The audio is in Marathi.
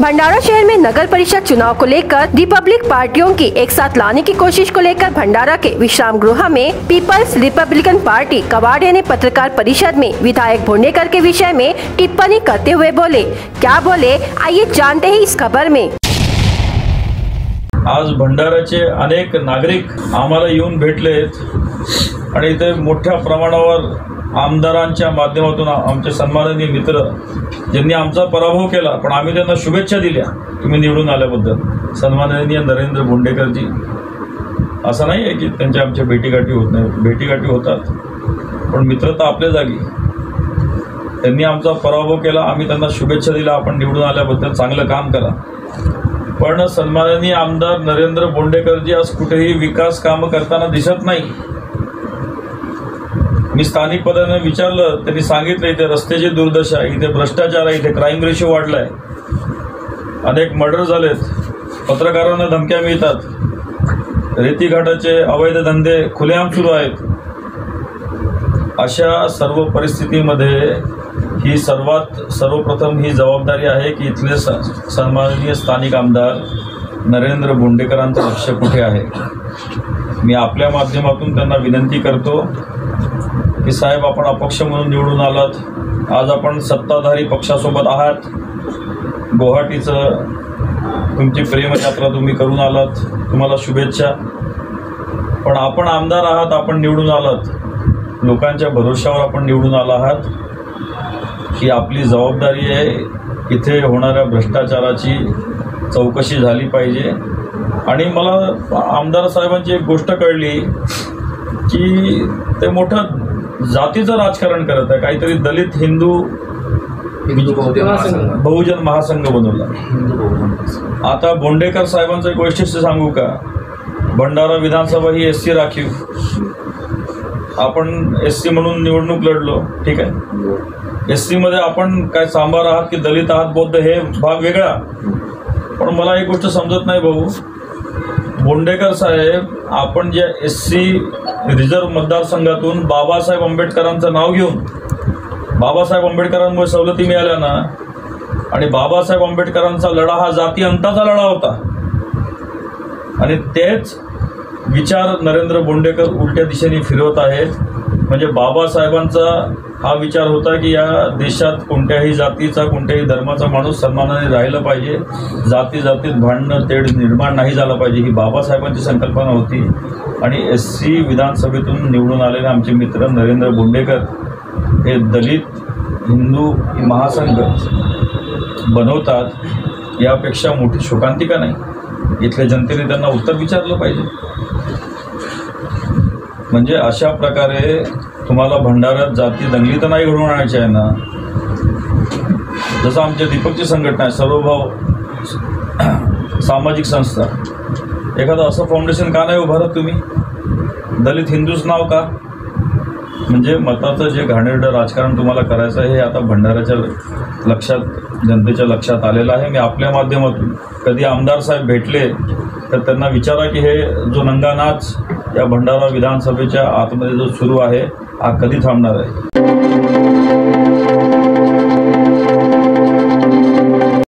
भंडारा शहर में नगर परिषद चुनाव को लेकर रिपब्लिक पार्टियों की एक साथ लाने की कोशिश को लेकर भंडारा के विश्राम गृह में पीपल्स रिपब्लिकन पार्टी कवाड़े ने पत्रकार परिषद में विधायक भोंडेकर के विषय में टिप्पणी करते हुए बोले। क्या बोले? आइए जानते हैं इस खबर में। आज भंडाऱ्याचे अनेक नागरिक आम्हाला येऊन भेटलेत आमदारांच्या माध्यमातून आमचे सन्माननीय मित्र ज्यांनी आमचा पराभव केला पण आम्ही त्यांना शुभेच्छा दिल्या तुम्ही निवडून आल्याबद्दल. सन्माननीय नरेंद्र बोंडेकरजी असं नाही आहे की त्यांच्या आमच्या भेटीगाठी होत नाही भेटीगाठी होतात. पण मित्रता आपल्या जागी. त्यांनी आमचा पराभव केला आम्ही त्यांना शुभेच्छा दिल्या आपण निवडून आल्याबद्दल चांगलं काम करा. पण सन्माननीय आमदार नरेंद्र बोंडेकरजी आज कुठेही विकास कामं करताना दिसत नाही. मी स्थानिक पदांना विचारलं त्यांनी सांगितलं इथे रस्त्याची दुर्दशा इथे भ्रष्टाचार आहे इथे क्राईम रेशो वाढलाय. अनेक मर्डर झालेत. पत्रकारांना धमक्या मिळतात. रेतीघाटाचे अवैध धंदे खुलेआम सुरू आहेत. अशा सर्व परिस्थितीमध्ये ही सर्वात सर्वप्रथम ही जबाबदारी आहे की इथले स सन्माननीय स्थानिक आमदार नरेंद्र बोंडेकरांचं लक्ष कुठे आहे? मी आपल्या माध्यमातून त्यांना विनंती करतो की साहेब आपण अपक्ष म्हणून निवडून आलात. आज आपण सत्ताधारी पक्षासोबत आहात. गुवाहाटीचं तुमची प्रेमयात्रा तुम्ही करून आलात. तुम्हाला शुभेच्छा. पण आपण आमदार आहात आपण निवडून आलात. लोकांच्या भरोश्यावर आपण निवडून आला आहात. ही आपली जबाबदारी आहे. इथे होणाऱ्या भ्रष्टाचाराची चौकशी झाली पाहिजे. आणि मला आमदार साहेबांची एक गोष्ट कळली की ते मोठं जातीचं राजकारण करत आहे. काहीतरी दलित हिंदू बहुजन महासंघ. बनवला. आता बोंडेकर साहेबांचं एक वैशिष्ट्य सांगू का? भंडारा विधानसभा ही एस सी राखीव. आपण एस सी म्हणून निवडणूक लढलो ठीक आहे? एस सी मध्ये आपण काय सांबार आहात की दलित आहात बौद्ध हे भाग वेगळा. पण मला एक गोष्ट समजत नाही भाऊ. बोंडेकर साहेब आपण ज्या एस सी रिझर्व्ह मतदारसंघातून बाबासाहेब आंबेडकरांचं नाव घेऊन बाबासाहेब आंबेडकरांमुळे सवलती मिळाल्या ना आणि बाबासाहेब आंबेडकरांचा लढा हा जाती अंताचा लढा होता. आणि तेच विचार नरेंद्र बोंडेकर उलट्या दिशेने फिरवत आहेत. म्हणजे बाबासाहेबांचा हा विचार होता की या देशात कोणत्याही जातीचा कोणत्याही धर्माचा माणूस सन्मानाने राहिलं पाहिजे. जाती जातीत भांडणं तेढ निर्माण नाही झालं पाहिजे ही बाबासाहेबांची संकल्पना होती. आणि एस सी विधानसभेतून निवडून आलेले आमचे मित्र नरेंद्र बोंडेकर हे दलित हिंदू महासंघ बनवतात यापेक्षा मोठी शोकांतिका नाही. इथल्या जनतेने त्यांना उत्तर विचारलं पाहिजे. म्हणजे अशा प्रकारे तुम्हाला भंडाऱ्यात जाती दंगली तर नाही घडवून आणायची आहे ना? जसं आमच्या दीपकची संघटना आहे सर्वभाव सामाजिक संस्था. एखादं असं फाउंडेशन का नाही उभारत तुम्ही? दलित हिंदूच नाव का? म्हणजे मताचं जे घाणेरडं राजकारण तुम्हाला करायचं आहे हे आता भंडाऱ्याच्या लक्षात जनतेच्या लक्षात आलेलं आहे. मी आपल्या माध्यमातून कधी आमदार साहेब भेटले तर त्यांना विचारा की हे जो नंगानाच या भंडारा विधानसभेच्या आतमध्ये जो सुरू आहे हा कधी थांबणार आहे?